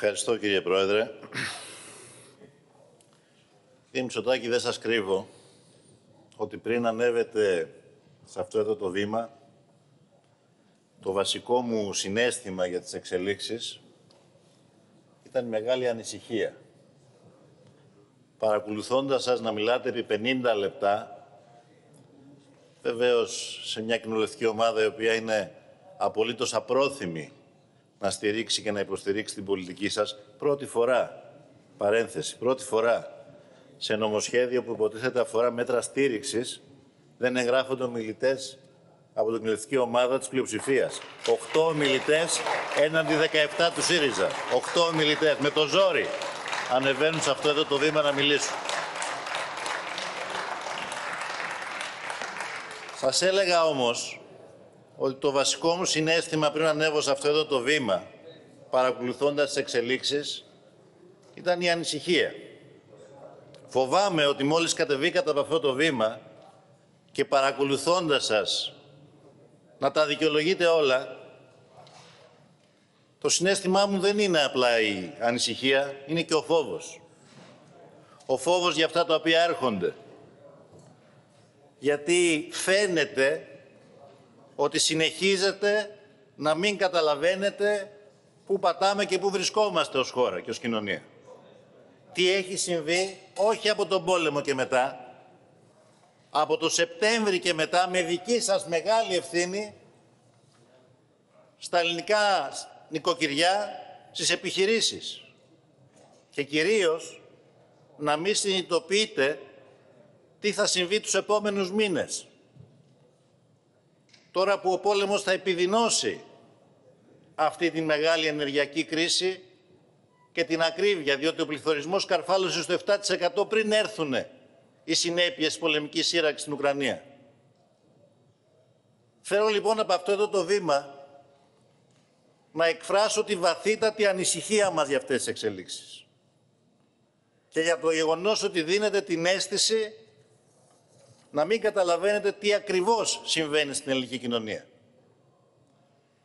Ευχαριστώ κύριε Πρόεδρε. Κύριε Μητσοτάκη, δεν σας κρύβω ότι πριν ανέβετε σε αυτό εδώ το βήμα, το βασικό μου συνέστημα για τις εξελίξεις ήταν μεγάλη ανησυχία. Παρακολουθώντας σας να μιλάτε επί 50 λεπτά, βεβαίως σε μια κοινοβουλευτική ομάδα η οποία είναι απολύτως απρόθυμη να στηρίξει και να υποστηρίξει την πολιτική σας, πρώτη φορά, παρένθεση, πρώτη φορά σε νομοσχέδιο που υποτίθεται αφορά μέτρα στήριξης, δεν εγγράφονται ομιλητές από την κοινοβουλευτική ομάδα της πλειοψηφίας. Οχτώ ομιλητές έναντι 17 του ΣΥΡΙΖΑ. Οχτώ ομιλητές με το ζόρι ανεβαίνουν σε αυτό εδώ το βήμα να μιλήσουν. Σας έλεγα όμως ότι το βασικό μου συνέστημα πριν ανέβω σε αυτό εδώ το βήμα, παρακολουθώντας τις εξελίξεις, ήταν η ανησυχία. Φοβάμαι ότι μόλις κατεβήκατε από αυτό το βήμα και παρακολουθώντας σας να τα δικαιολογείτε όλα, το συνέστημά μου δεν είναι απλά η ανησυχία, είναι και ο φόβος. Ο φόβος για αυτά τα οποία έρχονται. Γιατί φαίνεται ότι συνεχίζετε να μην καταλαβαίνετε πού πατάμε και πού βρισκόμαστε ως χώρα και ως κοινωνία. Τι έχει συμβεί όχι από τον πόλεμο και μετά, από το Σεπτέμβρη και μετά με δική σας μεγάλη ευθύνη στα ελληνικά νοικοκυριά, στις επιχειρήσεις. Και κυρίως να μην συνειδητοποιείτε τι θα συμβεί τους επόμενους μήνες. Τώρα που ο πόλεμος θα επιδεινώσει αυτή τη μεγάλη ενεργειακή κρίση και την ακρίβεια, διότι ο πληθωρισμός καρφάλωσε στο 7% πριν έρθουν οι συνέπειες της πολεμικής σύραξης στην Ουκρανία. Θέλω λοιπόν από αυτό εδώ το βήμα να εκφράσω τη βαθύτατη ανησυχία μας για αυτές τις εξελίξεις. Και για το γεγονός ότι δίνεται την αίσθηση να μην καταλαβαίνετε τι ακριβώς συμβαίνει στην ελληνική κοινωνία.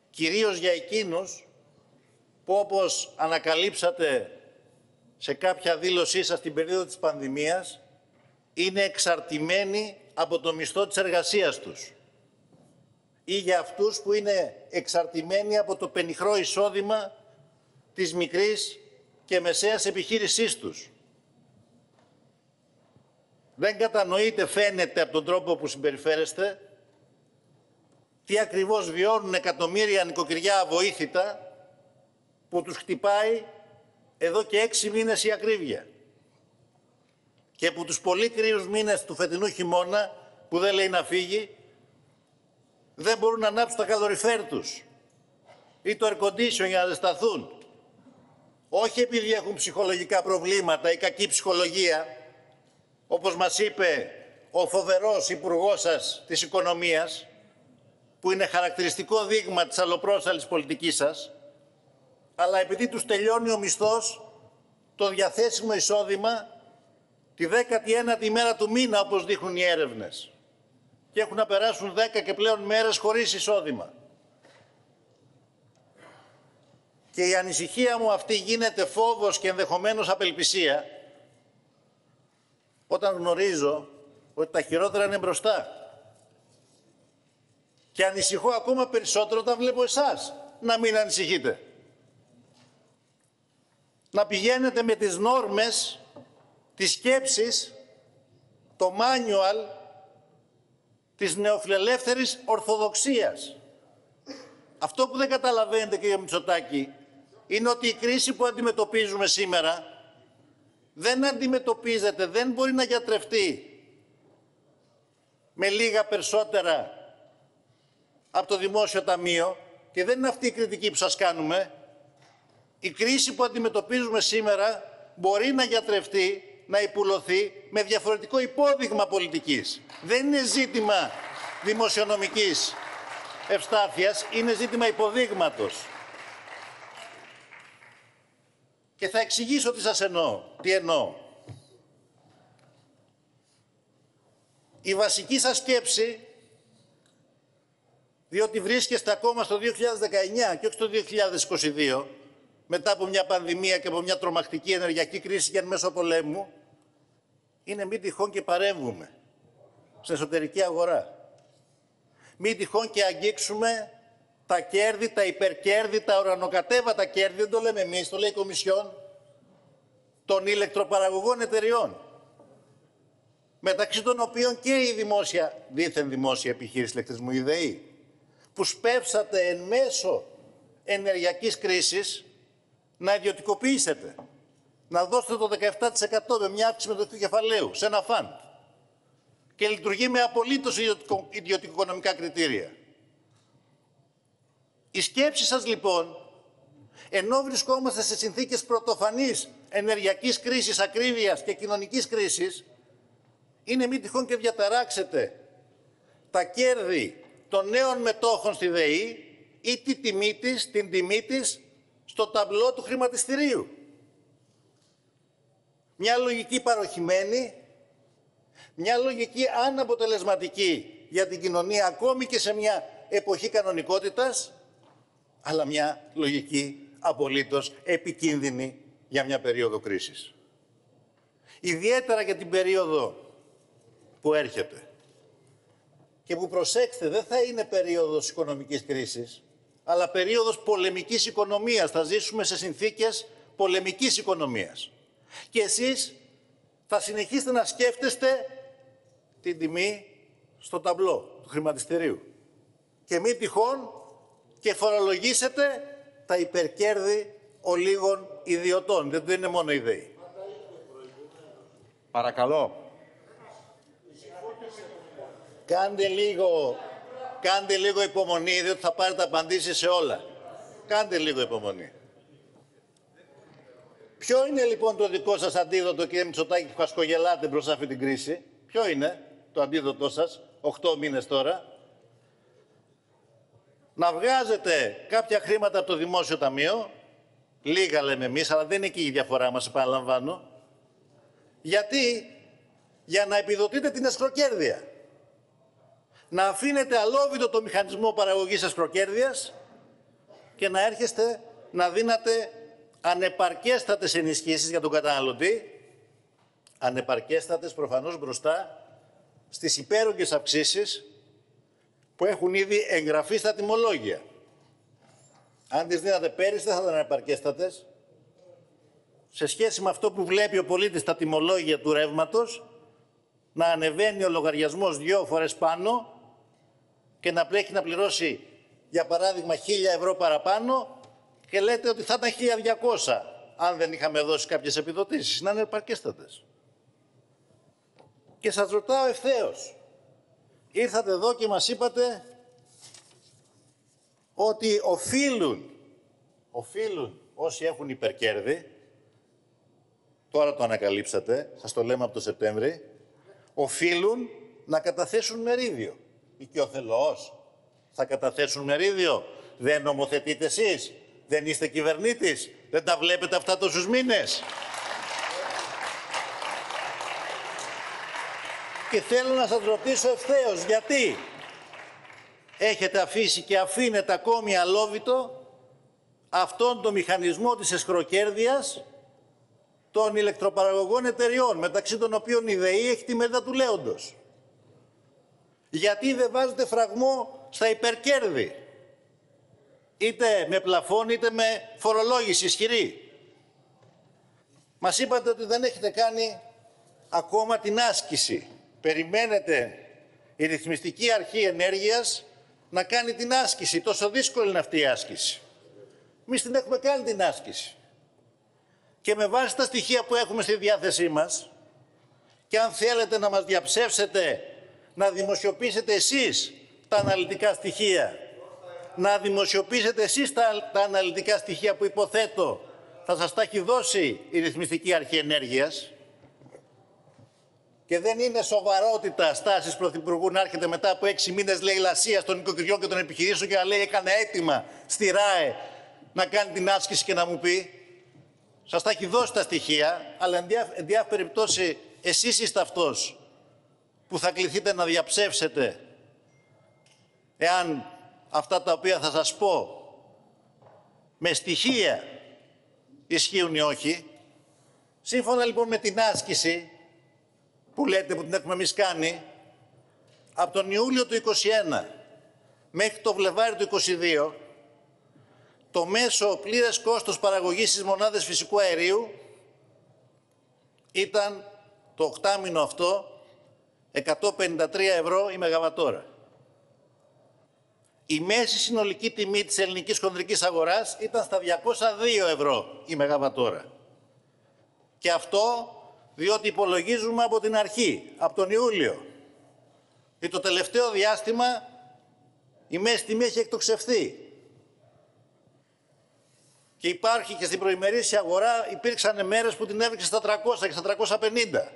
Κυρίως για εκείνους που όπως ανακαλύψατε σε κάποια δήλωσή σας την περίοδο της πανδημίας είναι εξαρτημένοι από το μισθό της εργασίας τους ή για αυτούς που είναι εξαρτημένοι από το πενιχρό εισόδημα της μικρής και μεσαίας επιχείρησής τους. Δεν κατανοείτε, φαίνεται από τον τρόπο που συμπεριφέρεστε, τι ακριβώς βιώνουν εκατομμύρια νοικοκυριά αβοήθητα που τους χτυπάει εδώ και έξι μήνες η ακρίβεια. Και που τους πολύ κρύους μήνες του φετινού χειμώνα, που δεν λέει να φύγει, δεν μπορούν να ανάψουν τα καλοριφέρ τους ή το air condition για να ζεσταθούν. Όχι επειδή έχουν ψυχολογικά προβλήματα ή κακή ψυχολογία, όπως μας είπε ο φοβερός υπουργός σας της οικονομίας, που είναι χαρακτηριστικό δείγμα της αλλοπρόσαλης πολιτικής σας, αλλά επειδή τους τελειώνει ο μισθός, το διαθέσιμο εισόδημα, τη 19η μέρα του μήνα, όπως δείχνουν οι έρευνες. Και έχουν να περάσουν 10 και πλέον μέρες χωρίς εισόδημα. Και η ανησυχία μου αυτή γίνεται φόβος και ενδεχομένως απελπισία, όταν γνωρίζω ότι τα χειρότερα είναι μπροστά. Και ανησυχώ ακόμα περισσότερο όταν βλέπω εσάς να μην ανησυχείτε. Να πηγαίνετε με τις νόρμες, τις σκέψεις, το manual της νεοφιλελεύθερης ορθοδοξίας. Αυτό που δεν καταλαβαίνετε κύριε Μητσοτάκη είναι ότι η κρίση που αντιμετωπίζουμε σήμερα δεν αντιμετωπίζεται, δεν μπορεί να γιατρευτεί με λίγα περισσότερα από το Δημόσιο Ταμείο και δεν είναι αυτή η κριτική που σας κάνουμε. Η κρίση που αντιμετωπίζουμε σήμερα μπορεί να γιατρευτεί, να υπουλωθεί με διαφορετικό υπόδειγμα πολιτικής. Δεν είναι ζήτημα δημοσιονομικής ευστάθειας, είναι ζήτημα υποδείγματος. Και θα εξηγήσω τι σας εννοώ. Τι εννοώ. Η βασική σας σκέψη, διότι βρίσκεστε ακόμα στο 2019 και όχι στο 2022, μετά από μια πανδημία και από μια τρομακτική ενεργειακή κρίση και εν μέσω πολέμου, είναι μην τυχόν και παρέμβουμε στην εσωτερική αγορά. Μην τυχόν και αγγίξουμε τα κέρδη, τα υπερκέρδη, τα ουρανοκατέβατα κέρδη, δεν το λέμε εμείς, το λέει η Κομισιόν, των ηλεκτροπαραγωγών εταιριών. Μεταξύ των οποίων και η δημόσια, δίθεν δημόσια επιχείρηση ηλεκτρισμού, η ΔΕΗ, που σπεύσατε εν μέσω ενεργειακής κρίσης να ιδιωτικοποιήσετε. Να δώσετε το 17% με μια αύξηση μετοχικού κεφαλαίου σε ένα φαντ. Και λειτουργεί με απολύτως ιδιωτικο-οικονομικά κριτήρια. Η σκέψη σας λοιπόν, ενώ βρισκόμαστε σε συνθήκες πρωτοφανής ενεργειακής κρίσης, ακρίβειας και κοινωνικής κρίσης, είναι μη τυχόν και διαταράξετε τα κέρδη των νέων μετόχων στη ΔΕΗ ή τη τιμή της, την τιμή της στο ταμπλό του χρηματιστηρίου. Μια λογική παροχημένη, μια λογική αναποτελεσματική για την κοινωνία ακόμη και σε μια εποχή κανονικότητας, αλλά μια λογική απολύτως επικίνδυνη για μια περίοδο κρίσης. Ιδιαίτερα για την περίοδο που έρχεται και που προσέξτε δεν θα είναι περίοδος οικονομικής κρίσης, αλλά περίοδος πολεμικής οικονομίας. Θα ζήσουμε σε συνθήκες πολεμικής οικονομίας. Και εσείς θα συνεχίσετε να σκέφτεστε την τιμή στο ταμπλό του χρηματιστηρίου. Και μην τυχόν και φορολογήσετε τα υπερκέρδη ολίγων ιδιωτών. Δεν είναι μόνο ιδέη. Παρακαλώ. Κάντε λίγο, κάντε λίγο υπομονή, διότι θα πάρετε απαντήσεις σε όλα. Κάντε λίγο υπομονή. Ποιο είναι λοιπόν το δικό σας αντίδοτο, κύριε Μητσοτάκη, που χασκογελάτε μπροστά αυτή την κρίση; Ποιο είναι το αντίδοτό σας, 8 μήνες τώρα; Να βγάζετε κάποια χρήματα από το Δημόσιο Ταμείο, λίγα λέμε εμείς, αλλά δεν είναι εκεί η διαφορά μας, επαναλαμβάνω. Γιατί, για να επιδοτείτε την εσχροκέρδεια να αφήνετε αλόβητο το μηχανισμό παραγωγής ασπροκέρδειας και να έρχεστε να δίνατε ανεπαρκέστατες ενισχύσεις για τον καταναλωτή, ανεπαρκέστατες προφανώς μπροστά στις υπέρογγες αυξήσεις που έχουν ήδη εγγραφεί στα τιμολόγια. Αν τις δίνατε πέρυσι δεν θα ήταν ανεπαρκέστατες. Σε σχέση με αυτό που βλέπει ο πολίτης στα τιμολόγια του ρεύματος, να ανεβαίνει ο λογαριασμός δύο φορές πάνω και να πρέπει να πληρώσει, για παράδειγμα, 1.000 ευρώ παραπάνω και λέτε ότι θα ήταν 1.200 αν δεν είχαμε δώσει κάποιες επιδοτήσεις. Να είναι επαρκέστατες. Και σας ρωτάω ευθέως. Ήρθατε εδώ και μας είπατε ότι οφείλουν, οφείλουν όσοι έχουν υπερκέρδη, τώρα το ανακαλύψατε, σας το λέμε από το Σεπτέμβρη, οφείλουν να καταθέσουν μερίδιο οικειοθελώς θα καταθέσουν μερίδιο. Δεν νομοθετείτε εσείς. Δεν είστε κυβερνήτης. Δεν τα βλέπετε αυτά τόσους μήνες. Και θέλω να σας ρωτήσω ευθέως γιατί; Έχετε αφήσει και αφήνετε ακόμη αλόβητο αυτόν τον μηχανισμό της εσχροκέρδειας των ηλεκτροπαραγωγών εταιριών, μεταξύ των οποίων η ΔΕΗ έχει τη μερίδα του λέοντος. Γιατί δεν βάζετε φραγμό στα υπερκέρδη; Είτε με πλαφόν είτε με φορολόγηση ισχυρή. Μας είπατε ότι δεν έχετε κάνει ακόμα την άσκηση. Περιμένετε η ρυθμιστική αρχή ενέργειας να κάνει την άσκηση. Τόσο δύσκολη είναι αυτή η άσκηση. Εμείς την έχουμε κάνει την άσκηση. Και με βάση τα στοιχεία που έχουμε στη διάθεσή μας και αν θέλετε να μας διαψεύσετε να δημοσιοποιήσετε εσείς τα αναλυτικά στοιχεία. Να δημοσιοποιήσετε εσείς τα, τα αναλυτικά στοιχεία που υποθέτω θα σας τα έχει δώσει η Ρυθμιστική Αρχή Ενέργειας. Και δεν είναι σοβαρότητα στάσης Πρωθυπουργού να έρχεται μετά από έξι μήνες λαϊλασία των οικοκυριών και των επιχειρήσεων και να λέει: Έκανε έτοιμα στη ΡΑΕ να κάνει την άσκηση και να μου πει. Σας τα έχει δώσει τα στοιχεία, αλλά εν διάφορη περιπτώσει εσείς είστε αυτός που θα κληθείτε να διαψεύσετε εάν αυτά τα οποία θα σας πω με στοιχεία ισχύουν ή όχι. Σύμφωνα λοιπόν με την άσκηση που λέτε που την έχουμε εμείς κάνει, από τον Ιούλιο του 2021 μέχρι το Βλεβάρι του 2022, το μέσο πλήρες κόστος παραγωγής στις μονάδες φυσικού αερίου ήταν το οκτάμινο αυτό 153 ευρώ η Μεγαβατόρα. Η μέση συνολική τιμή της ελληνικής χονδρικής αγοράς ήταν στα 202 ευρώ η Μεγαβατόρα. Και αυτό διότι υπολογίζουμε από την αρχή, από τον Ιούλιο. Και το τελευταίο διάστημα η μέση τιμή έχει εκτοξευθεί. Και υπάρχει και στην προημερήσια αγορά υπήρξαν μέρες που την έβριξε στα 300 και στα 350.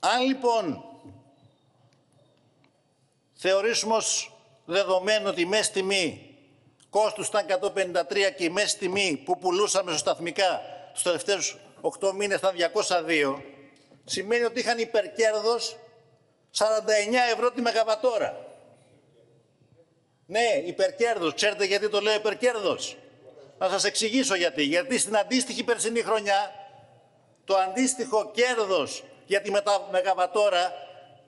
Αν λοιπόν θεωρήσουμε ως δεδομένο ότι η μέση τιμή κόστους ήταν 153 και η μέση τιμή που πουλούσαμε στο σταθμικά στους τελευταίους 8 μήνες ήταν 202, σημαίνει ότι είχαν υπερκέρδος 49 ευρώ τη μεγαβατόρα. Ναι, υπερκέρδος. Ξέρετε γιατί το λέω υπερκέρδος; Να σας εξηγήσω γιατί. Γιατί στην αντίστοιχη περσινή χρονιά το αντίστοιχο κέρδος για τη μεγαβατόρα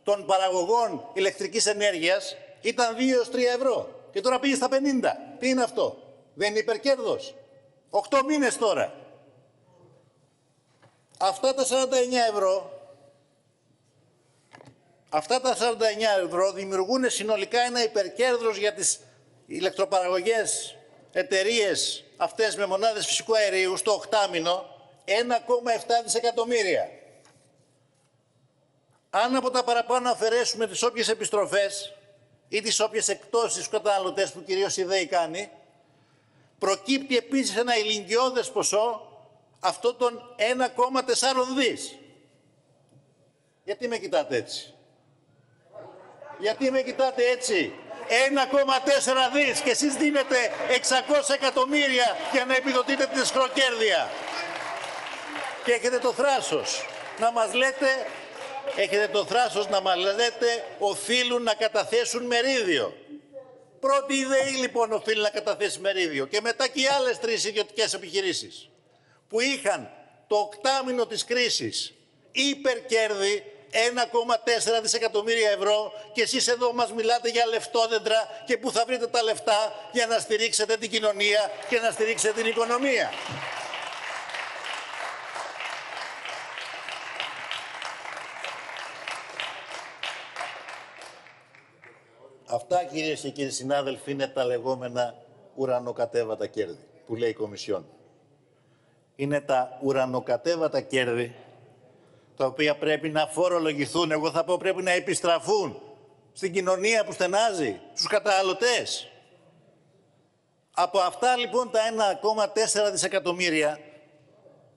των παραγωγών ηλεκτρικής ενέργειας ήταν 2-3 ευρώ. Και τώρα πήγε στα 50. Τι είναι αυτό; Δεν είναι υπερκέρδος. 8 μήνες τώρα. Αυτά τα 49 ευρώ Αυτά τα 49 ευρώ δημιουργούν συνολικά ένα υπερκέρδος για τις ηλεκτροπαραγωγές εταιρείες αυτές με μονάδες φυσικού αερίου στο οκτάμινο 1,7 δισεκατομμύρια. Αν από τα παραπάνω αφαιρέσουμε τις όποιες επιστροφές ή τις όποιες εκτόσεις στους καταναλωτές που κυρίως η ΔΕΗ κάνει, προκύπτει επίσης ένα ηλικιώδες ποσό αυτό των 1,4 δις. Γιατί με κοιτάτε έτσι; Γιατί με κοιτάτε έτσι; 1,4 δις και εσείς δίνετε 600 εκατομμύρια για να επιδοτείτε την σκροκέρδια. Και έχετε το θράσος να μας λέτε, έχετε το θράσος να μας λέτε οφείλουν να καταθέσουν μερίδιο. Πρώτη ιδέα λοιπόν οφείλει να καταθέσει μερίδιο και μετά και οι άλλες τρεις ιδιωτικές επιχειρήσεις που είχαν το οκτάμινο της κρίσης υπερκέρδη 1,4 δισεκατομμύρια ευρώ και εσείς εδώ μας μιλάτε για λεφτόδεντρα και πού θα βρείτε τα λεφτά για να στηρίξετε την κοινωνία και να στηρίξετε την οικονομία. Αυτά κυρίες και κύριοι συνάδελφοι είναι τα λεγόμενα ουρανοκατέβατα κέρδη που λέει η Κομισιόν. Είναι τα ουρανοκατέβατα κέρδη τα οποία πρέπει να φορολογηθούν, εγώ θα πω πρέπει να επιστραφούν στην κοινωνία που στενάζει, στους καταναλωτές. Από αυτά λοιπόν τα 1,4 δισεκατομμύρια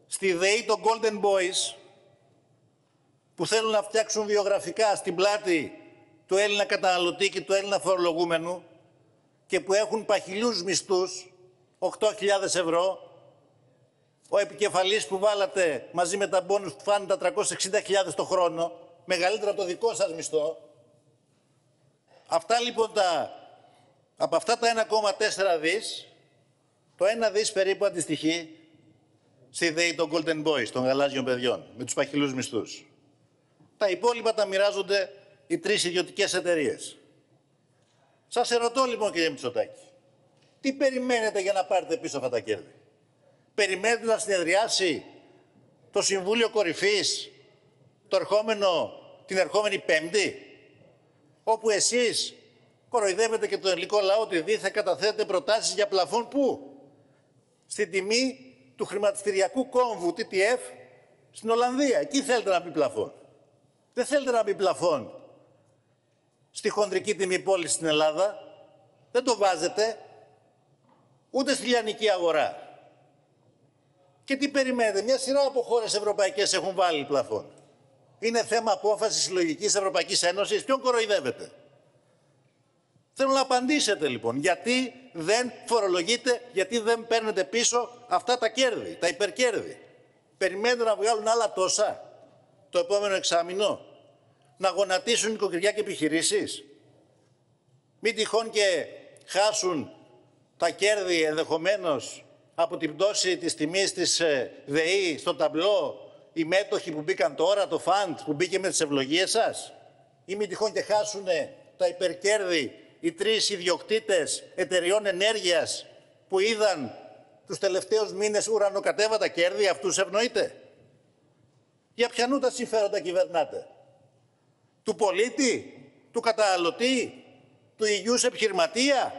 στη ΔΕΗ των Golden Boys που θέλουν να φτιάξουν βιογραφικά στην πλάτη του Έλληνα καταναλωτή και του Έλληνα φορολογούμενου και που έχουν παχυλούς μισθούς 8.000 ευρώ ο επικεφαλής που βάλατε μαζί με τα μπόνους που φάνε τα 360.000 το χρόνο, μεγαλύτερο από το δικό σας μισθό. Αυτά λοιπόν τα, από αυτά τα 1,4 δις, το 1 δις περίπου αντιστοιχεί στη ΔΕΗ των Golden Boys, των γαλάζιων παιδιών, με τους παχυλούς μισθούς. Τα υπόλοιπα τα μοιράζονται οι τρεις ιδιωτικές εταιρείες. Σας ερωτώ λοιπόν κύριε Μητσοτάκη, τι περιμένετε για να πάρετε πίσω αυτά τα κέρδη; Περιμένετε να συνεδριάσει το Συμβούλιο Κορυφής το ερχόμενο, την ερχόμενη Πέμπτη, όπου εσείς κοροϊδεύετε και τον ελληνικό λαό ότι δίθεν καταθέτετε προτάσεις για πλαφόν πού; Στην τιμή του χρηματιστηριακού κόμβου TTF στην Ολλανδία. Εκεί θέλετε να μπει πλαφόν. Δεν θέλετε να μπει πλαφόν στη χοντρική τιμή πόλης στην Ελλάδα. Δεν το βάζετε ούτε στη λιανική αγορά. Και τι περιμένετε, μια σειρά από χώρες ευρωπαϊκές έχουν βάλει πλαφόν. Είναι θέμα απόφασης συλλογικής Ευρωπαϊκής Ένωσης. Ποιον κοροϊδεύετε; Θέλω να απαντήσετε λοιπόν. Γιατί δεν φορολογείτε, γιατί δεν παίρνετε πίσω αυτά τα κέρδη, τα υπερκέρδη. Περιμένετε να βγάλουν άλλα τόσα το επόμενο εξάμεινο; Να γονατίσουν οικοκυριά και επιχειρήσεις; Μην τυχόν και χάσουν τα κέρδη ενδεχομένως από την πτώση της τιμής της ε, ΔΕΗ στο ταμπλό οι μέτοχοι που μπήκαν τώρα, το φαντ που μπήκε με τις ευλογίες σας; Ή μην τυχόν και χάσουν τα υπερκέρδη οι τρεις ιδιοκτήτες εταιριών ενέργειας που είδαν τους τελευταίους μήνες ουρανοκατέβατα κέρδη, αυτούς ευνοείτε. Για ποιανού τα συμφέροντα κυβερνάτε; Του πολίτη, του καταναλωτή, του υγιούς επιχειρηματία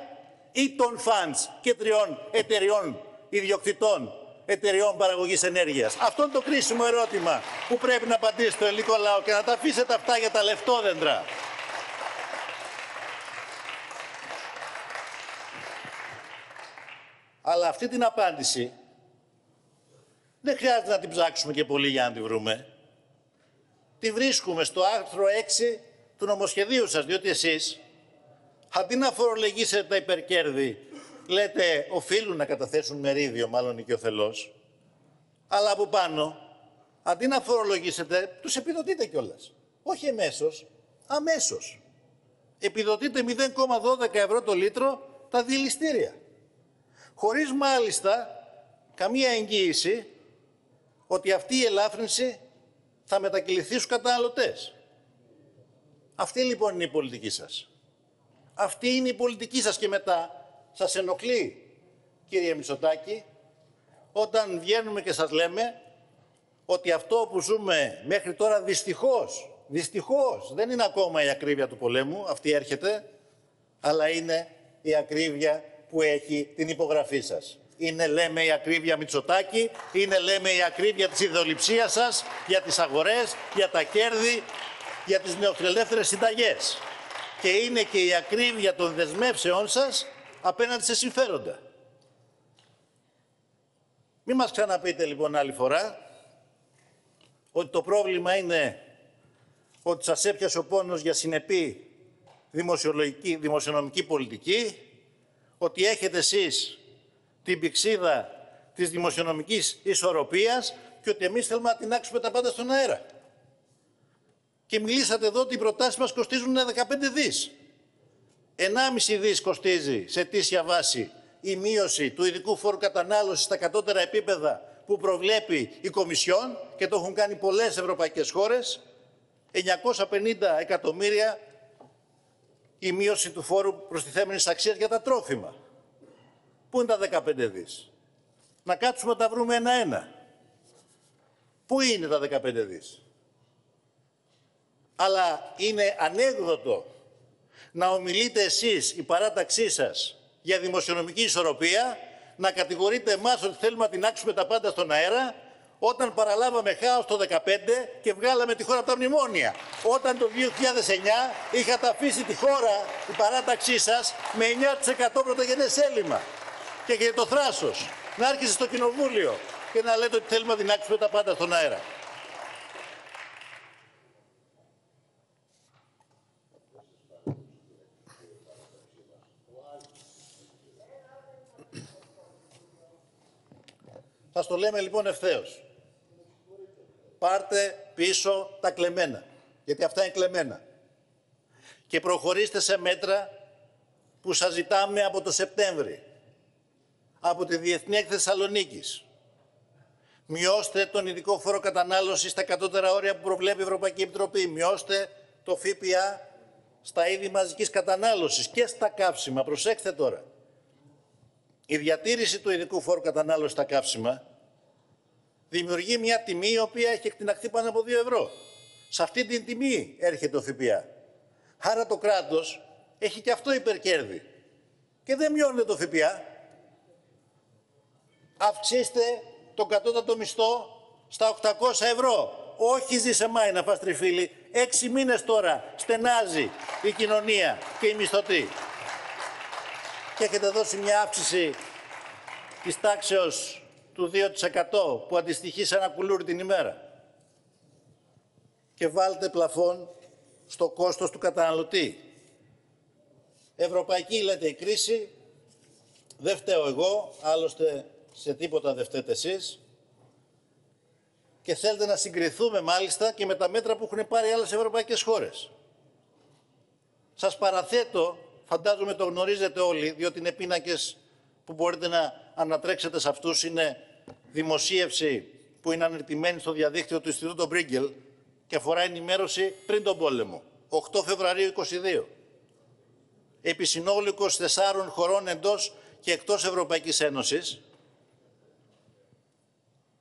ή των φαντς και τριών εταιριών ιδιοκτητών εταιριών παραγωγής ενέργειας. Αυτό είναι το κρίσιμο ερώτημα που πρέπει να απαντήσει το ελληνικό λαό και να τα αφήσετε αυτά για τα λεφτόδεντρα. Αλλά αυτή την απάντηση δεν χρειάζεται να την ψάξουμε και πολύ για να την βρούμε. Τη βρίσκουμε στο άρθρο 6 του νομοσχεδίου σας, διότι εσείς αντί να φορολογήσετε τα υπερκέρδη, λέτε οφείλουν να καταθέσουν μερίδιο, μάλλον οικειοθελώς, αλλά από πάνω, αντί να φορολογήσετε, τους επιδοτείτε κιόλας. Όχι εμέσως, αμέσως. Επιδοτείτε 0,12 ευρώ το λίτρο τα δηληστήρια χωρίς μάλιστα καμία εγγύηση ότι αυτή η ελάφρυνση θα μετακυληθεί στους καταναλωτές. Αυτή λοιπόν είναι η πολιτική σας. Αυτή είναι η πολιτική σας και μετά σας ενοχλεί, κύριε Μητσοτάκη, όταν βγαίνουμε και σας λέμε ότι αυτό που ζούμε μέχρι τώρα δυστυχώς, δυστυχώς δεν είναι ακόμα η ακρίβεια του πολέμου, αυτή έρχεται, αλλά είναι η ακρίβεια που έχει την υπογραφή σας. Είναι, λέμε, η ακρίβεια Μητσοτάκη, είναι, λέμε, η ακρίβεια της ιδεολειψίας σας για τις αγορές, για τα κέρδη, για τις νεοφιλελεύθερες συνταγές. Και είναι και η ακρίβεια των δεσμεύσεών σας απέναντι σε συμφέροντα. Μην μας ξαναπείτε λοιπόν άλλη φορά ότι το πρόβλημα είναι ότι σας έπιασε ο πόνος για συνεπή δημοσιονομική πολιτική ότι έχετε εσείς την πηξίδα της δημοσιονομικής ισορροπίας και ότι εμείς θέλουμε να την άξουμε τα πάντα στον αέρα. Και μιλήσατε εδώ ότι οι προτάσεις μας κοστίζουν 15 δις. 1,5 δις κοστίζει σε τήσια βάση η μείωση του ειδικού φόρου κατανάλωσης στα κατώτερα επίπεδα που προβλέπει η Κομισιόν και το έχουν κάνει πολλές ευρωπαϊκές χώρες. 950 εκατομμύρια η μείωση του φόρου προστιθέμενης αξίας για τα τρόφιμα. Πού είναι τα 15 δις; Να κάτσουμε να τα βρούμε ένα-ένα. Πού είναι τα 15 δις; Αλλά είναι ανέκδοτο να ομιλείτε εσείς, η παράταξή σας, για δημοσιονομική ισορροπία, να κατηγορείτε εμάς ότι θέλουμε να την άξουμε τα πάντα στον αέρα όταν παραλάβαμε χάος το 2015 και βγάλαμε τη χώρα από τα μνημόνια. Όταν το 2009 είχατε αφήσει τη χώρα, η παράταξή σας, με 9% πρωτογενές έλλειμμα. Και έχετε το θράσος να έρχεστε στο κοινοβούλιο και να λέτε ότι θέλουμε να δυνάξουμε τα πάντα στον αέρα. Θα το λέμε λοιπόν ευθέως πάρτε πίσω τα κλεμμένα, γιατί αυτά είναι κλεμμένα. Και προχωρήστε σε μέτρα που σας ζητάμε από το Σεπτέμβρη, από τη Διεθνή Έκθεση Θεσσαλονίκης. Μειώστε τον ειδικό φόρο κατανάλωσης στα κατώτερα όρια που προβλέπει η Ευρωπαϊκή Επιτροπή. Μειώστε το ΦΠΑ στα είδη μαζικής κατανάλωσης και στα καύσιμα. Προσέξτε τώρα. Η διατήρηση του ειδικού φόρου κατανάλωσης στα καύσιμα δημιουργεί μια τιμή η οποία έχει εκτιναχθεί πάνω από 2 ευρώ. Σε αυτή την τιμή έρχεται ο ΦΠΑ. Άρα το κράτος έχει και αυτό υπερκέρδη. Και δεν μειώνεται το ΦΠΑ. Αυξήστε τον κατώτατο μισθό στα 800 ευρώ. Όχι ζήσε μάι να φας τριφύλι. Έξι μήνες τώρα στενάζει η κοινωνία και η μισθωτή. Και έχετε δώσει μια αύξηση της τάξεως του 2% που αντιστοιχεί σε ένα κουλούρι την ημέρα. Και βάλτε πλαφόν στο κόστος του καταναλωτή. Ευρωπαϊκή λέτε η κρίση, δεν φταίω εγώ, άλλωστε σε τίποτα δεν φταίτε εσείς. Και θέλετε να συγκριθούμε μάλιστα και με τα μέτρα που έχουν πάρει άλλες ευρωπαϊκές χώρες. Σας παραθέτω, φαντάζομαι το γνωρίζετε όλοι, διότι είναι πίνακες που μπορείτε να ανατρέξετε σε αυτούς είναι δημοσίευση που είναι ανερτημένη στο διαδίκτυο του Ινστιτούτου Μπρίγκελ και αφορά ενημέρωση πριν τον πόλεμο, 8 Φεβρουαρίου 22. Επί συνόλου 24 χωρών εντός και εκτός Ευρωπαϊκής Ένωσης,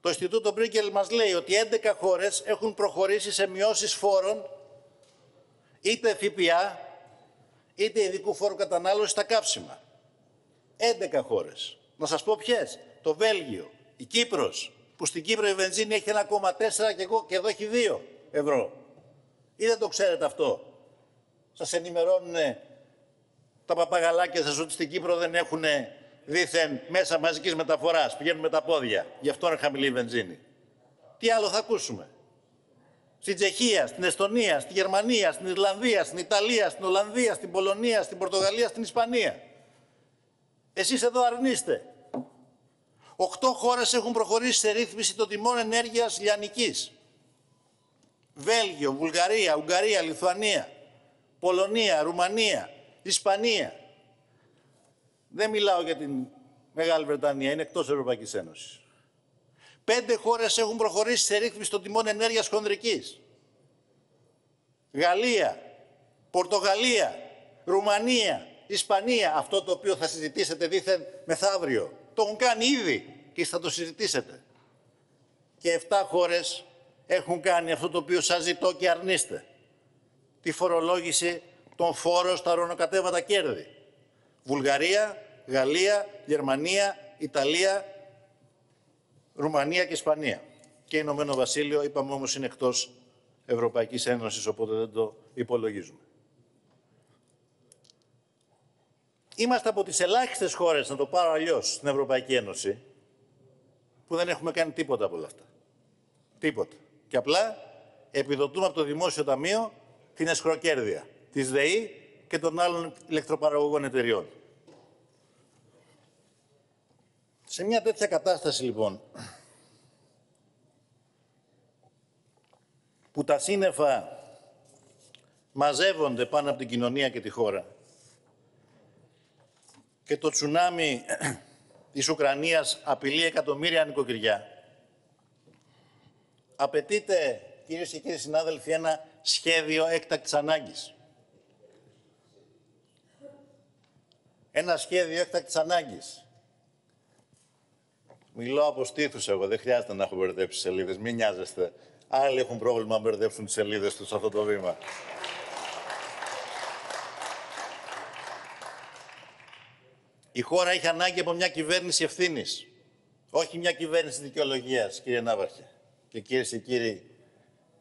το Ινστιτούτο Μπρίγκελ μας λέει ότι 11 χώρες έχουν προχωρήσει σε μειώσεις φόρων είτε ΦΠΑ είτε ειδικού φόρου κατανάλωσης στα καύσιμα. 11 χώρες. Να σας πω ποιες. Το Βέλγιο, η Κύπρος, που στην Κύπρο η βενζίνη έχει 1,4 και, και εδώ έχει 2 ευρώ. Ή δεν το ξέρετε αυτό; Σας ενημερώνουν τα παπαγαλάκια σας ότι στην Κύπρο δεν έχουν δήθεν μέσα μαζικής μεταφοράς. Πηγαίνουν με τα πόδια. Γι' αυτό είναι χαμηλή η βενζίνη. Τι άλλο θα ακούσουμε; Στην Τσεχία, στην Εστονία, στη Γερμανία, στην Ιρλανδία, στην Ιταλία, στην Ολλανδία, στην Πολωνία, στην Πορτογαλία, στην Ισπανία. Εσείς εδώ αρνείστε. Οχτώ χώρες έχουν προχωρήσει σε ρύθμιση των τιμών ενέργειας λιανικής. Βέλγιο, Βουλγαρία, Ουγγαρία, Λιθουανία, Πολωνία, Ρουμανία, Ισπανία. Δεν μιλάω για την Μεγάλη Βρετανία, είναι εκτός Ευρωπαϊκής Ένωσης. Πέντε χώρες έχουν προχωρήσει σε ρύθμιση των τιμών ενέργειας χονδρικής. Γαλλία, Πορτογαλία, Ρουμανία, Ισπανία, αυτό το οποίο θα συζητήσετε δήθεν μεθαύριο. Το έχουν κάνει ήδη και θα το συζητήσετε. Και 7 χώρες έχουν κάνει αυτό το οποίο σας ζητώ και αρνείστε. Τη φορολόγηση των φόρων στα ρονοκατέβατα κέρδη. Βουλγαρία, Γαλλία, Γερμανία, Ιταλία, Ρουμανία και Ισπανία. Και Ηνωμένο Βασίλειο, είπαμε όμως, είναι εκτός Ευρωπαϊκής Ένωσης, οπότε δεν το υπολογίζουμε. Είμαστε από τις ελάχιστες χώρες, να το πάρω αλλιώς στην Ευρωπαϊκή Ένωση, που δεν έχουμε κάνει τίποτα από όλα αυτά. Τίποτα. Και απλά επιδοτούμε από το Δημόσιο Ταμείο την εσχροκέρδεια της ΔΕΗ και των άλλων ηλεκτροπαραγωγών εταιριών. Σε μια τέτοια κατάσταση, λοιπόν, που τα σύννεφα μαζεύονται πάνω από την κοινωνία και τη χώρα και το τσουνάμι της Ουκρανίας απειλεί εκατομμύρια νοικοκυριά, απαιτείται, κυρίες και κύριοι συνάδελφοι, ένα σχέδιο έκτακτης ανάγκης. Ένα σχέδιο έκτακτης ανάγκης. Μιλώ από στήθους εγώ, δεν χρειάζεται να έχω μπερδέψει σελίδες, μην νοιάζεστε. Άλλοι έχουν πρόβλημα να μπερδέψουν τις σελίδες τους σε αυτό το βήμα. Η χώρα έχει ανάγκη από μια κυβέρνηση ευθύνης. Όχι μια κυβέρνηση δικαιολογίας, κύριε Ναύαρχε και κυρίε και κύριοι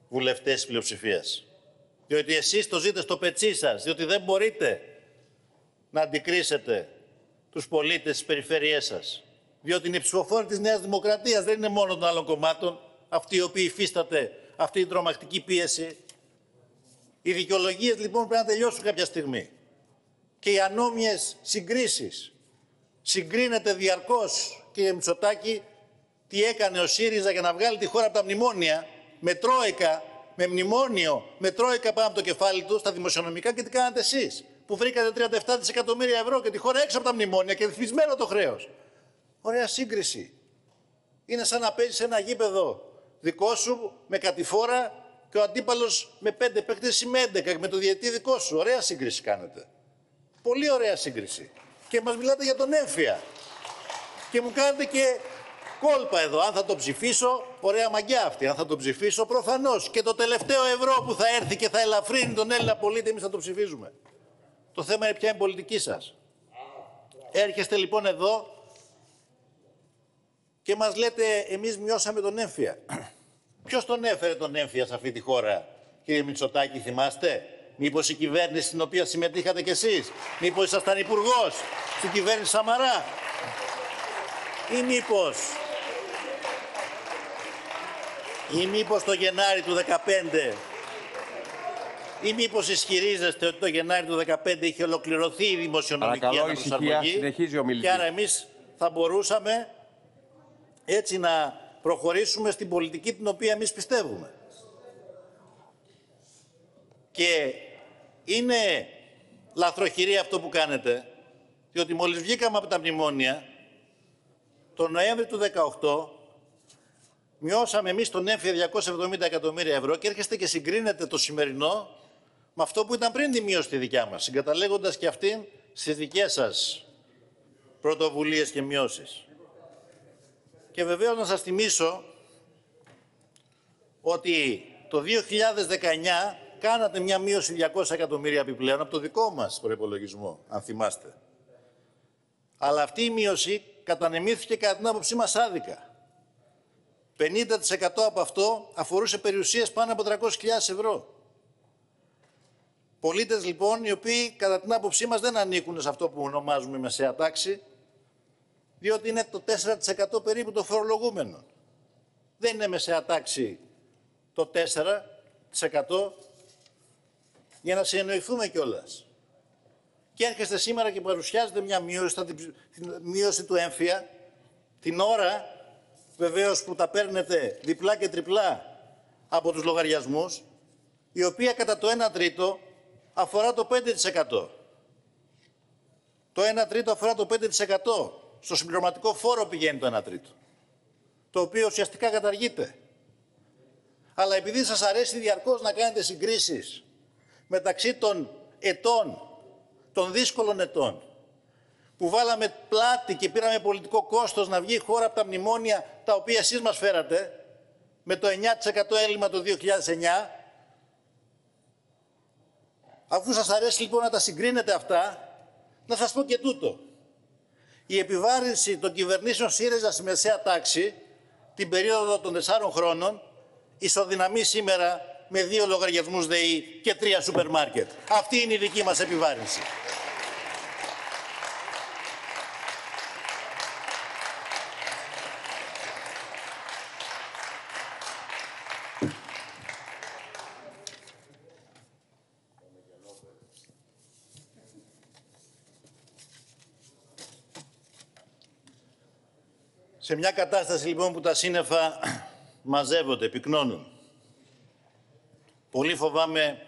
βουλευτές της πλειοψηφίας. Διότι εσείς το ζείτε στο πετσί σας, διότι δεν μπορείτε να αντικρίσετε τους πολίτες της περιφέρειές σας. Διότι οι ψηφοφόροι της Νέας Δημοκρατίας δεν είναι μόνο των άλλων κομμάτων, αυτοί οι οποίοι υφίσταται αυτή την τρομακτική πίεση. Οι δικαιολογίες λοιπόν πρέπει να τελειώσουν κάποια στιγμή. Και οι ανώμοιε συγκρίσεις συγκρίνεται διαρκώς, κύριε Μητσοτάκη, τι έκανε ο ΣΥΡΙΖΑ για να βγάλει τη χώρα από τα μνημόνια, με τρόικα, με μνημόνιο, με τρόικα πάνω από το κεφάλι του στα δημοσιονομικά και τι κάνατε εσείς, που βρήκατε 37 δισεκατομμύρια ευρώ και τη χώρα έξω από τα μνημόνια και ρυθμισμένο το χρέος. Ωραία σύγκριση. Είναι σαν να παίζεις ένα γήπεδο δικό σου με κατηφόρα και ο αντίπαλος με πέντε παίκτες ή με 11 με το διαιτή δικό σου. Ωραία σύγκριση κάνετε. Πολύ ωραία σύγκριση και μας μιλάτε για τον έμφυα. Και μου κάνετε και κόλπα εδώ. Αν θα το ψηφίσω, ωραία μαγιά αυτή. Αν θα το ψηφίσω, προφανώς. Και το τελευταίο ευρώ που θα έρθει και θα ελαφρύνει τον Έλληνα πολίτη, εμείς θα το ψηφίζουμε. Το θέμα είναι ποια είναι η πολιτική σας. Έρχεστε λοιπόν εδώ και μας λέτε εμείς μειώσαμε τον έμφυα. Ποιος τον έφερε τον έμφυα σε αυτή τη χώρα, κύριε Μητσοτάκη, θυμάστε; Μήπως η κυβέρνηση στην οποία συμμετείχατε κι εσείς. Μήπως ήσασταν υπουργός στην κυβέρνηση Σαμαρά; Ή μήπως. Ή μήπως το Γενάρη του 2015 ή μήπως ισχυρίζεστε ότι το Γενάρη του 2015 είχε ολοκληρωθεί η δημοσιονομική αναπροσαρμογή και άρα εμείς θα μπορούσαμε έτσι να προχωρήσουμε στην πολιτική την οποία εμείς πιστεύουμε. Και είναι λαθροχειρία αυτό που κάνετε, διότι μόλις βγήκαμε από τα μνημόνια, Το Νοέμβρη του 2018 μειώσαμε εμείς τον έμφυα 270 εκατομμύρια ευρώ και έρχεστε και συγκρίνετε το σημερινό με αυτό που ήταν πριν τη μείωση τη δικιά μας, συγκαταλέγοντας και αυτήν στις δικές σας πρωτοβουλίες και μειώσεις. Και βεβαίως να σας θυμίσω ότι το 2019 κάνατε μια μείωση 200 εκατομμύρια επιπλέον από το δικό μας προπολογισμό, αν θυμάστε. Αλλά αυτή η μείωση κατανεμήθηκε κατά την άποψή μας άδικα. 50% από αυτό αφορούσε περιουσίες πάνω από 300.000 ευρώ. Πολίτες λοιπόν οι οποίοι κατά την άποψή μας δεν ανήκουν σε αυτό που ονομάζουμε μεσαία τάξη, διότι είναι το 4% περίπου των φορολογούμενων. Δεν είναι μεσαία τάξη το 4% για να συνεννοηθούμε κιόλας. Και έρχεστε σήμερα και παρουσιάζετε μια μείωση, την μείωση του έμφυα, την ώρα βεβαίως που τα παίρνετε διπλά και τριπλά από τους λογαριασμούς, η οποία κατά το 1 τρίτο αφορά το 5%. Το 1 τρίτο αφορά το 5%. Στο συμπληρωματικό φόρο πηγαίνει το 1 τρίτο. Το οποίο ουσιαστικά καταργείται. Αλλά επειδή σας αρέσει διαρκώς να κάνετε συγκρίσεις μεταξύ των ετών, των δύσκολων ετών, που βάλαμε πλάτη και πήραμε πολιτικό κόστος να βγει η χώρα από τα μνημόνια τα οποία εσείς μας φέρατε, με το 9% έλλειμμα το 2009, Αφού σας αρέσει λοιπόν να τα συγκρίνετε αυτά, να σας πω και τούτο. Η επιβάρυνση των κυβερνήσεων ΣΥΡΙΖΑ στη μεσαία τάξη την περίοδο των τεσσάρων χρόνων ισοδυναμεί σήμερα με δύο λογαριασμούς ΔΕΗ και τρία σούπερ μάρκετ. Αυτή είναι η δική μας επιβάρυνση. Σε μια κατάσταση λοιπόν που τα σύννεφα μαζεύονται, πυκνώνουν. Πολύ φοβάμαι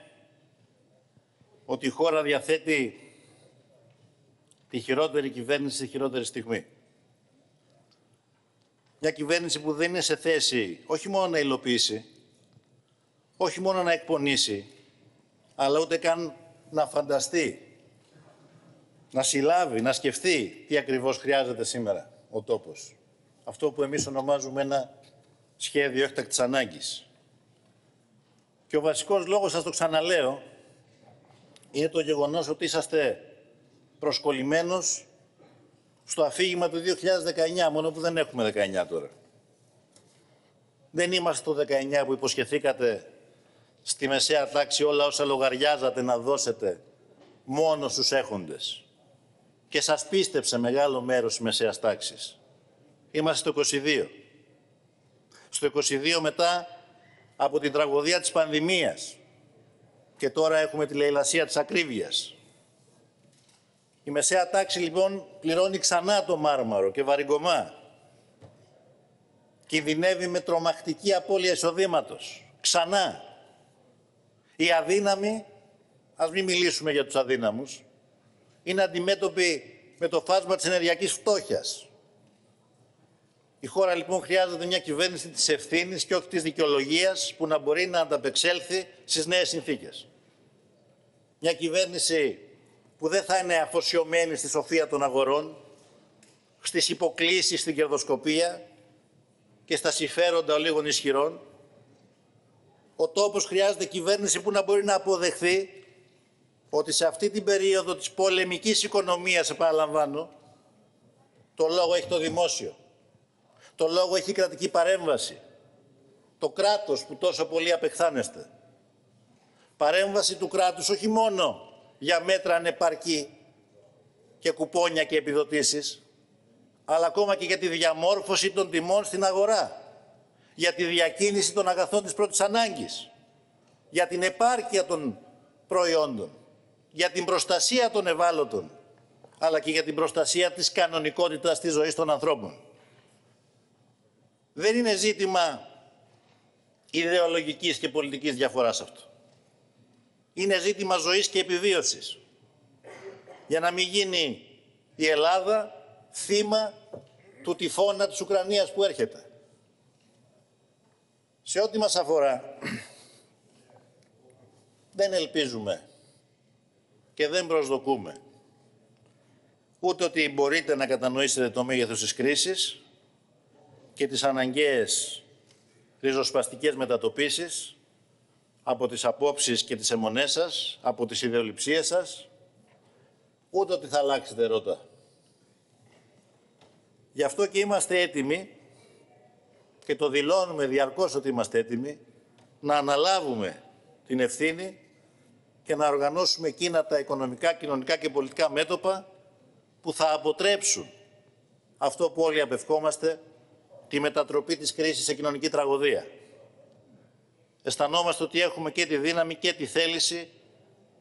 ότι η χώρα διαθέτει τη χειρότερη κυβέρνηση τη χειρότερη στιγμή. Μια κυβέρνηση που δεν είναι σε θέση όχι μόνο να υλοποιήσει, όχι μόνο να εκπονήσει, αλλά ούτε καν να φανταστεί, να συλλάβει, να σκεφτεί τι ακριβώς χρειάζεται σήμερα ο τόπος αυτό που εμείς ονομάζουμε ένα σχέδιο έκτακτης ανάγκης. Και ο βασικός λόγος, σας το ξαναλέω, είναι το γεγονός ότι είσαστε προσκολλημένος στο αφήγημα του 2019, μόνο που δεν έχουμε 19 τώρα. Δεν είμαστε το 19 που υποσχεθήκατε στη μεσαία τάξη όλα όσα λογαριάζατε να δώσετε μόνο στους έχοντες. Και σας πίστεψε μεγάλο μέρος της μεσαίας τάξης. Είμαστε στο 22. Στο 22 μετά από την τραγωδία της πανδημίας και τώρα έχουμε τη λαιλασία της ακρίβειας. Η μεσαία τάξη λοιπόν πληρώνει ξανά το μάρμαρο και βαριγκομά. Κινδυνεύει με τρομακτική απώλεια εισοδήματος. Ξανά. Οι αδύναμοι, ας μην μιλήσουμε για τους αδύναμους, είναι αντιμέτωποι με το φάσμα της ενεργειακής φτώχειας. Η χώρα λοιπόν χρειάζεται μια κυβέρνηση της ευθύνης και όχι της δικαιολογίας που να μπορεί να ανταπεξέλθει στις νέες συνθήκες. Μια κυβέρνηση που δεν θα είναι αφοσιωμένη στη σοφία των αγορών, στις υποκλήσεις στην κερδοσκοπία και στα συμφέροντα λίγων ισχυρών. Ο τόπος χρειάζεται κυβέρνηση που να μπορεί να αποδεχθεί ότι σε αυτή την περίοδο της πολεμικής οικονομίας, επαναλαμβάνω, το λόγο έχει το δημόσιο. Το λόγο έχει κρατική παρέμβαση. Το κράτος που τόσο πολύ απεχθάνεστε. Παρέμβαση του κράτους όχι μόνο για μέτρα ανεπαρκή και κουπόνια και επιδοτήσεις, αλλά ακόμα και για τη διαμόρφωση των τιμών στην αγορά, για τη διακίνηση των αγαθών της πρώτης ανάγκης, για την επάρκεια των προϊόντων, για την προστασία των ευάλωτων, αλλά και για την προστασία της κανονικότητας της ζωής των ανθρώπων δεν είναι ζήτημα ιδεολογικής και πολιτικής διαφοράς αυτό. Είναι ζήτημα ζωής και επιβίωσης. Για να μην γίνει η Ελλάδα θύμα του τυφώνα της Ουκρανίας που έρχεται. Σε ό,τι μας αφορά, δεν ελπίζουμε και δεν προσδοκούμε ούτε ότι μπορείτε να κατανοήσετε το μέγεθος της κρίσης και τις αναγκαίες ριζοσπαστικές μετατοπίσεις από τις απόψεις και τις αιμονές σας, από τις ιδεολειψίες σας, ούτε ότι θα αλλάξετε ρώτα. Γι' αυτό και είμαστε έτοιμοι και το δηλώνουμε διαρκώς ότι είμαστε έτοιμοι να αναλάβουμε την ευθύνη και να οργανώσουμε εκείνα τα οικονομικά, κοινωνικά και πολιτικά μέτωπα που θα αποτρέψουν αυτό που όλοι απευκόμαστε, τη μετατροπή της κρίσης σε κοινωνική τραγωδία. Αισθανόμαστε ότι έχουμε και τη δύναμη και τη θέληση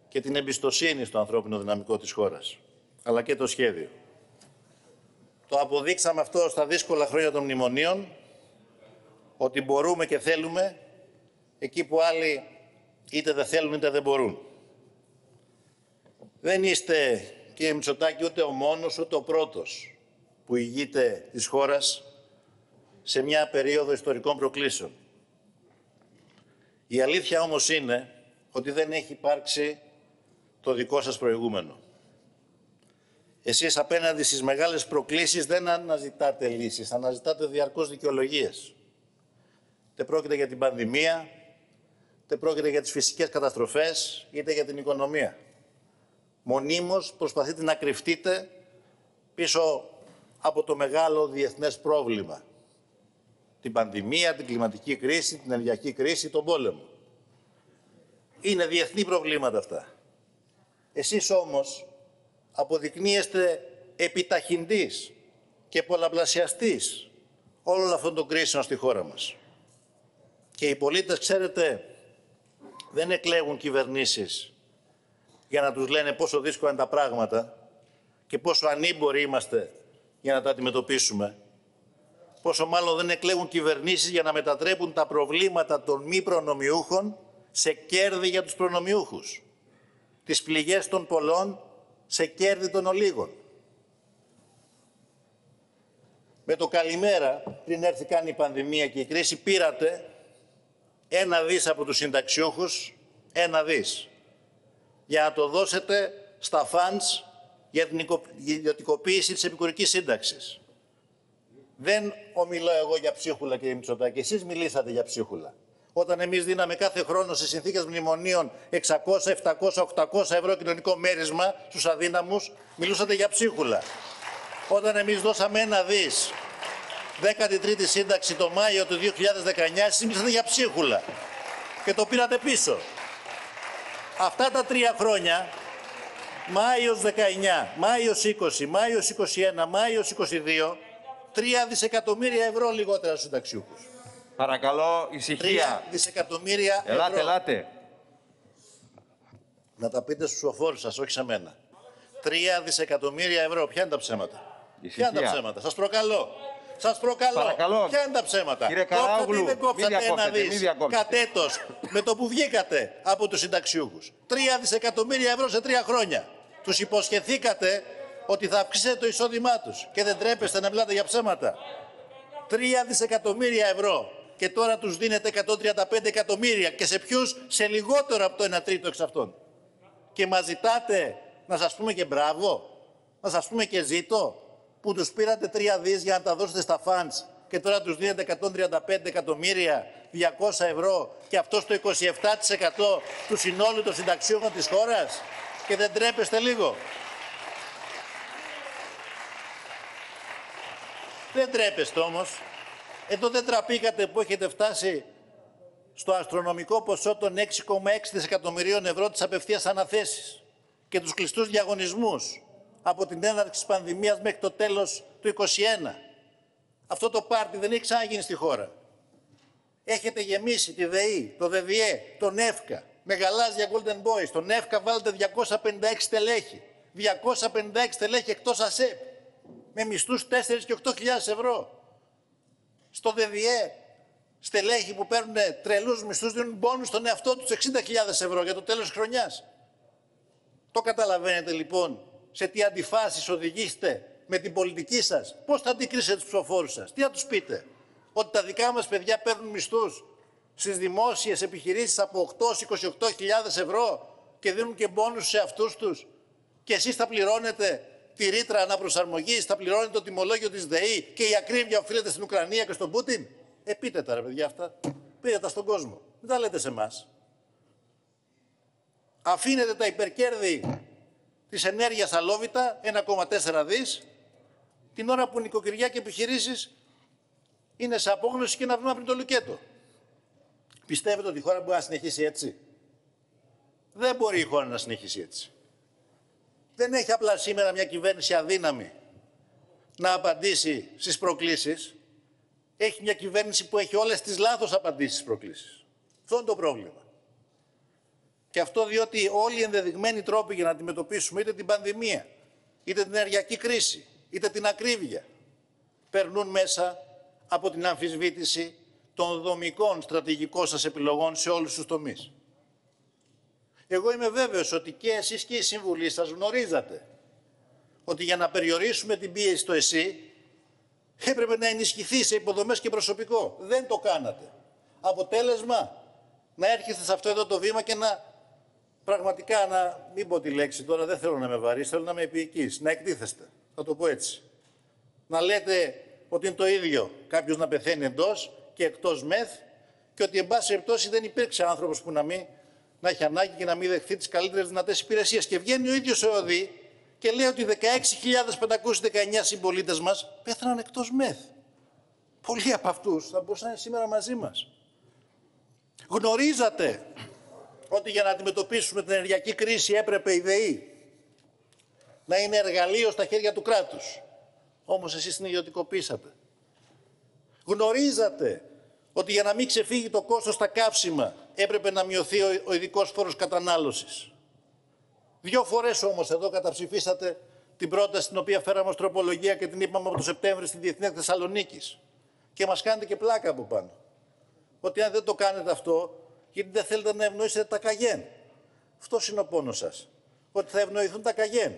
και την εμπιστοσύνη στο ανθρώπινο δυναμικό της χώρας, αλλά και το σχέδιο. Το αποδείξαμε αυτό στα δύσκολα χρόνια των μνημονίων, ότι μπορούμε και θέλουμε εκεί που άλλοι είτε δεν θέλουν είτε δεν μπορούν. Δεν είστε, κύριε Μητσοτάκη, ούτε ο μόνος ούτε ο πρώτος που ηγείται της χώρας σε μια περίοδο ιστορικών προκλήσεων. Η αλήθεια όμως είναι ότι δεν έχει υπάρξει το δικό σας προηγούμενο. Εσείς απέναντι στις μεγάλες προκλήσεις δεν αναζητάτε λύσεις, αναζητάτε διαρκώς δικαιολογίες. Είτε πρόκειται για την πανδημία, είτε πρόκειται για τις φυσικές καταστροφές, είτε για την οικονομία. Μονίμως προσπαθείτε να κρυφτείτε πίσω από το μεγάλο διεθνές πρόβλημα. Την πανδημία, την κλιματική κρίση, την ενεργειακή κρίση, τον πόλεμο. Είναι διεθνή προβλήματα αυτά. Εσείς όμως αποδεικνύεστε επιταχυντής και πολλαπλασιαστής όλων αυτών των κρίσεων στη χώρα μας. Και οι πολίτες, ξέρετε, δεν εκλέγουν κυβερνήσεις για να τους λένε πόσο δύσκολα είναι τα πράγματα και πόσο ανήμποροι είμαστε για να τα αντιμετωπίσουμε. Πόσο μάλλον δεν εκλέγουν κυβερνήσεις για να μετατρέπουν τα προβλήματα των μη προνομιούχων σε κέρδη για τους προνομιούχους. Τις πληγές των πολλών σε κέρδη των ολίγων. Με το καλημέρα, πριν έρθει καν η πανδημία και η κρίση, πήρατε ένα δις από τους συνταξιούχους, ένα δις, για να το δώσετε στα φαντς για την ιδιωτικοποίηση της επικουρικής σύνταξης. Δεν ομιλώ εγώ για ψίχουλα, κύριε Μητσοτάκη. Εσείς μιλήσατε για ψίχουλα. Όταν εμείς δίναμε κάθε χρόνο σε συνθήκες μνημονίων 600, 700, 800 ευρώ κοινωνικό μέρισμα στους αδύναμους, μιλούσατε για ψίχουλα. Όταν εμείς δώσαμε ένα δις 13η σύνταξη το Μάιο του 2019, εσείς μιλήσατε για ψίχουλα. Και το πήρατε πίσω. Αυτά τα τρία χρόνια, Μάιος 19, Μάιος 20, Μάιος 21, Μάιος 22, 3 δισεκατομμύρια ευρώ λιγότερα στους συνταξιούχους. Παρακαλώ, ησυχία. 3 δισεκατομμύρια Ελάτε, ευρώ. ελάτε. Να τα πείτε στους οφόρους σας, όχι σε μένα. 3 δισεκατομμύρια ευρώ. Ποια είναι τα ψέματα; Ποια είναι τα Ησυχία. ψέματα; Σας προκαλώ. Σας προκαλώ. Παρακαλώ. Ποια είναι τα ψέματα; Κύριε Κόψατε ή Καράογλου, δεν κόψατε μην ένα διακόψετε, μην δις διακόψετε. κατέτος με το που βγήκατε από τους συνταξιούχους. 3 δισεκατομμύρια ευρώ σε τρία χρόνια. Τους υποσχεθήκατε ότι θα αυξήσετε το εισόδημά τους και δεν τρέπεστε να μιλάτε για ψέματα. 3 δισεκατομμύρια ευρώ και τώρα τους δίνετε 135 εκατομμύρια και σε ποιους σε λιγότερο από το 1 τρίτο εξ αυτών. Και μας ζητάτε να σας πούμε και μπράβο, να σας πούμε και ζήτω, που τους πήρατε 3 δις για να τα δώσετε στα φαντς και τώρα τους δίνετε 135 εκατομμύρια, 200 ευρώ και αυτό στο 27% του συνόλου των συνταξιούχων της χώρας και δεν τρέπεστε λίγο. Δεν τρέπεστε όμως. Εδώ δεν τραπήκατε που έχετε φτάσει στο αστρονομικό ποσό των 6,6 δισεκατομμυρίων ευρώ της απευθείας αναθέσεις και τους κλειστούς διαγωνισμούς από την έναρξη της πανδημίας μέχρι το τέλος του 2021. Αυτό το πάρτι δεν έχει ξαναγίνει στη χώρα. Έχετε γεμίσει τη ΔΕΗ, το ΔΔΕ, τον ΕΦΚΑ, με γαλάζια Golden Boys. Τον ΕΦΚΑ βάλετε 256 στελέχη. 256 στελέχη εκτός ΑΣΕΠ. Με μισθούς 4 και 8.000 ευρώ. Στο ΔΔΕ, στελέχη που παίρνουν τρελούς μισθούς δίνουν πόνους στον εαυτό τους 60.000 ευρώ για το τέλος της χρονιάς. Το καταλαβαίνετε λοιπόν σε τι αντιφάσεις οδηγήσετε με την πολιτική σας, πώς θα αντικρίσετε τους ψηφοφόρους σας, τι θα τους πείτε. Ότι τα δικά μας παιδιά παίρνουν μισθούς στις δημόσιες επιχειρήσεις από 8-28 ευρώ και δίνουν και μπόνους σε αυτούς τους και εσείς θα πληρώνετε τη ρήτρα αναπροσαρμογής, θα πληρώνετε το τιμολόγιο της ΔΕΗ και η ακρίβεια οφείλεται στην Ουκρανία και στον Πούτιν; Ε, πείτε τα ρε παιδιά αυτά. Πείτε τα στον κόσμο. Δεν τα λέτε σε εμάς. Αφήνετε τα υπερκέρδη της ενέργειας αλόβητα, 1,4 δις, την ώρα που νοικοκυριά και επιχειρήσεις είναι σε απόγνωση και ένα βήμα πριν το λουκέτο. Πιστεύετε ότι η χώρα μπορεί να συνεχίσει έτσι; Δεν μπορεί η χώρα να συνεχίσει έτσι. Δεν έχει απλά σήμερα μια κυβέρνηση αδύναμη να απαντήσει στις προκλήσεις. Έχει μια κυβέρνηση που έχει όλες τις λάθος απαντήσεις στις προκλήσεις. Αυτό είναι το πρόβλημα. Και αυτό διότι όλοι οι ενδεδειγμένοι τρόποι για να αντιμετωπίσουμε είτε την πανδημία, είτε την ενεργειακή κρίση, είτε την ακρίβεια, περνούν μέσα από την αμφισβήτηση των δομικών στρατηγικών σας επιλογών σε όλους τους τομείς. Εγώ είμαι βέβαιος ότι και εσείς και οι συμβουλοί σας γνωρίζατε ότι για να περιορίσουμε την πίεση στο ΕΣΥ έπρεπε να ενισχυθεί σε υποδομές και προσωπικό. Δεν το κάνατε. Αποτέλεσμα να έρχεστε σε αυτό εδώ το βήμα και να πραγματικά να μην πω τη λέξη τώρα, δεν θέλω να με βαρύσει, θέλω να με επίοικείς, να εκτίθεστε. Θα το πω έτσι. Να λέτε ότι είναι το ίδιο κάποιος να πεθαίνει εντός και εκτός μεθ και ότι εν πάση περιπτώσει δεν υπήρξε άνθρωπος που να μην να έχει ανάγκη και να μην δεχθεί τις καλύτερες δυνατές υπηρεσίες. Και βγαίνει ο ίδιος ο ΕΟΔΗ και λέει ότι 16.519 συμπολίτες μας πέθαναν εκτός ΜΕΘ. Πολλοί από αυτούς θα μπορούσαν να είναι σήμερα μαζί μας. Γνωρίζατε ότι για να αντιμετωπίσουμε την ενεργειακή κρίση έπρεπε η ΔΕΗ να είναι εργαλείο στα χέρια του κράτους. Όμως εσείς την ιδιωτικοποίησατε. Γνωρίζατε ότι για να μην ξεφύγει το κόστος στα καύσιμα έπρεπε να μειωθεί ο ειδικός φόρος κατανάλωσης. Δύο φορές όμως εδώ καταψηφίσατε την πρόταση την οποία φέραμε ως τροπολογία και την είπαμε από το Σεπτέμβριο στη Διεθνή Θεσσαλονίκης. Και μας κάνετε και πλάκα από πάνω. Ότι αν δεν το κάνετε αυτό, γιατί δεν θέλετε να ευνοήσετε τα καγέν. Αυτό είναι ο πόνος σας. Ότι θα ευνοηθούν τα καγέν.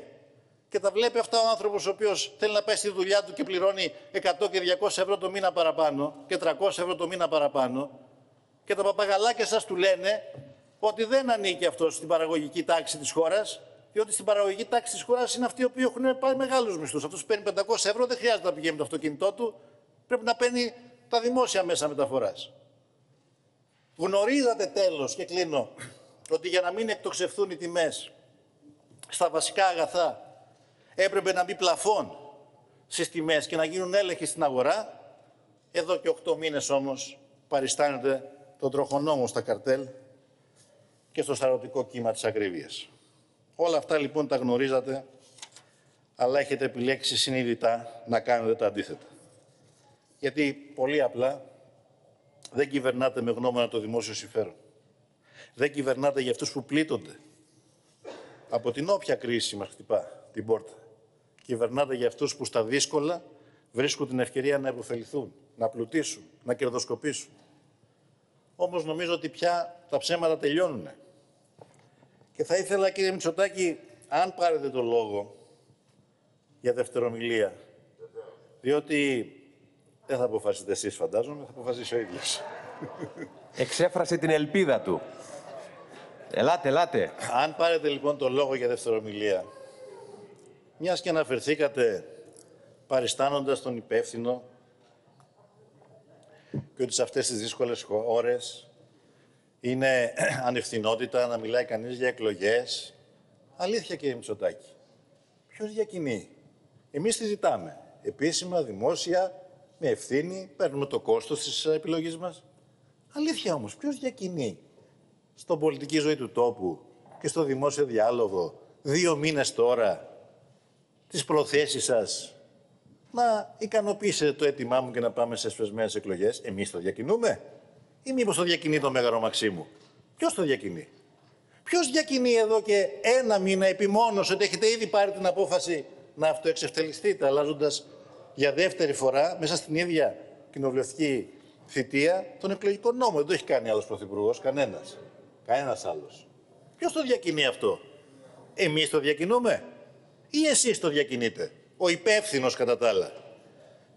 Και τα βλέπει αυτά ο άνθρωπος ο οποίος θέλει να πάει στη δουλειά του και πληρώνει 100 και 200 ευρώ το μήνα παραπάνω και 300 ευρώ το μήνα παραπάνω. Και τα παπαγαλάκια σας του λένε ότι δεν ανήκει αυτό στην παραγωγική τάξη της χώρας, διότι στην παραγωγική τάξη της χώρας είναι αυτοί οι οποίοι έχουν πάρει μεγάλους μισθούς. Αυτός που παίρνει 500 ευρώ δεν χρειάζεται να πηγαίνει με το αυτοκίνητό του, πρέπει να παίρνει τα δημόσια μέσα μεταφοράς. Γνωρίζατε τέλος, και κλείνω, ότι για να μην εκτοξευθούν οι τιμές στα βασικά αγαθά έπρεπε να μπει πλαφόν στις τιμές και να γίνουν έλεγχοι στην αγορά. Εδώ και 8 μήνες όμως παριστάνεται τον τροχονόμο στα καρτέλ και στο σαρωτικό κύμα της ακρίβειας. Όλα αυτά λοιπόν τα γνωρίζατε, αλλά έχετε επιλέξει συνειδητά να κάνετε τα αντίθετα. Γιατί πολύ απλά δεν κυβερνάτε με γνώμονα το δημόσιο συμφέρον. Δεν κυβερνάτε για αυτούς που πλήττονται. Από την όποια κρίση μας χτυπά την πόρτα κυβερνάτε για αυτούς που στα δύσκολα βρίσκουν την ευκαιρία να επωφεληθούν, να πλουτίσουν, να κερδοσκοπήσουν. Όμως νομίζω ότι πια τα ψέματα τελειώνουν. Και θα ήθελα, κύριε Μητσοτάκη, αν πάρετε το λόγο για δευτερομιλία, διότι δεν θα αποφασίσετε εσείς φαντάζομαι, θα αποφασίσει ο ίδιος. Εξέφρασε την ελπίδα του. Ελάτε, ελάτε. Αν πάρετε λοιπόν το λόγο για δευτερομιλία, μιας και αναφερθήκατε παριστάνοντας τον υπεύθυνο και ότι σε αυτές τις δύσκολες ώρες είναι ανευθυνότητα να μιλάει κανείς για εκλογές. Αλήθεια κύριε Μητσοτάκη. Ποιος διακινεί; Εμείς τη ζητάμε. Επίσημα, δημόσια, με ευθύνη, παίρνουμε το κόστος της επιλογής μας. Αλήθεια όμως, ποιος διακινεί στον πολιτική ζωή του τόπου και στο δημόσιο διάλογο δύο μήνες τώρα τις προθέσεις σας να ικανοποιήσετε το αίτημά μου και να πάμε σε εσπεσμένες εκλογές. Εμείς το διακινούμε; Ή μήπως το διακινεί το Μέγαρο Μαξίμου; Ποιος το διακινεί; Ποιος διακινεί εδώ και ένα μήνα επιμόνως ότι έχετε ήδη πάρει την απόφαση να αυτοεξευτελιστείτε αλλάζοντας για δεύτερη φορά μέσα στην ίδια κοινοβουλευτική θητεία τον εκλογικό νόμο. Δεν το έχει κάνει άλλος πρωθυπουργός, κανένας. Κανένας άλλος. Ποιος το διακινεί αυτό; Εμείς το διακινούμε; Ή εσείς το διακινείτε. Ο υπεύθυνος κατά τα άλλα.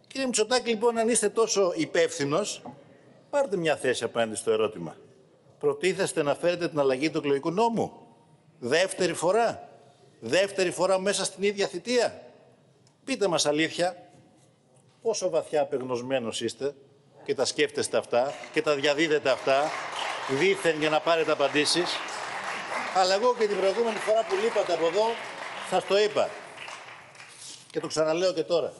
Κύριε Μητσοτάκη, λοιπόν, αν είστε τόσο υπεύθυνος, πάρτε μια θέση απέναντι στο ερώτημα. Προτίθεστε να φέρετε την αλλαγή του εκλογικού νόμου; Δεύτερη φορά; Δεύτερη φορά μέσα στην ίδια θητεία; Πείτε μας αλήθεια, πόσο βαθιά απεγνωσμένος είστε και τα σκέφτεστε αυτά και τα διαδίδετε αυτά δήθεν για να πάρετε απαντήσεις. Αλλά εγώ και την προηγούμενη φορά που λείπατε από εδώ, σας το είπα. Και το ξαναλέω και τώρα.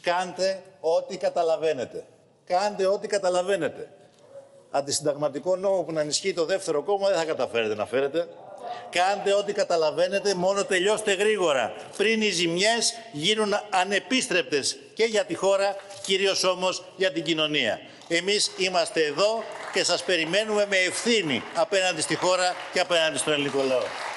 Κάντε ό,τι καταλαβαίνετε. Κάντε ό,τι καταλαβαίνετε. Αντισυνταγματικό νόμο που να ενισχύει το δεύτερο κόμμα δεν θα καταφέρετε να φέρετε. Κάντε ό,τι καταλαβαίνετε, μόνο τελειώστε γρήγορα. Πριν οι ζημιές γίνουν ανεπίστρεπτες και για τη χώρα, κυρίως όμως για την κοινωνία. Εμείς είμαστε εδώ και σας περιμένουμε με ευθύνη απέναντι στη χώρα και απέναντι στον ελληνικό λαό.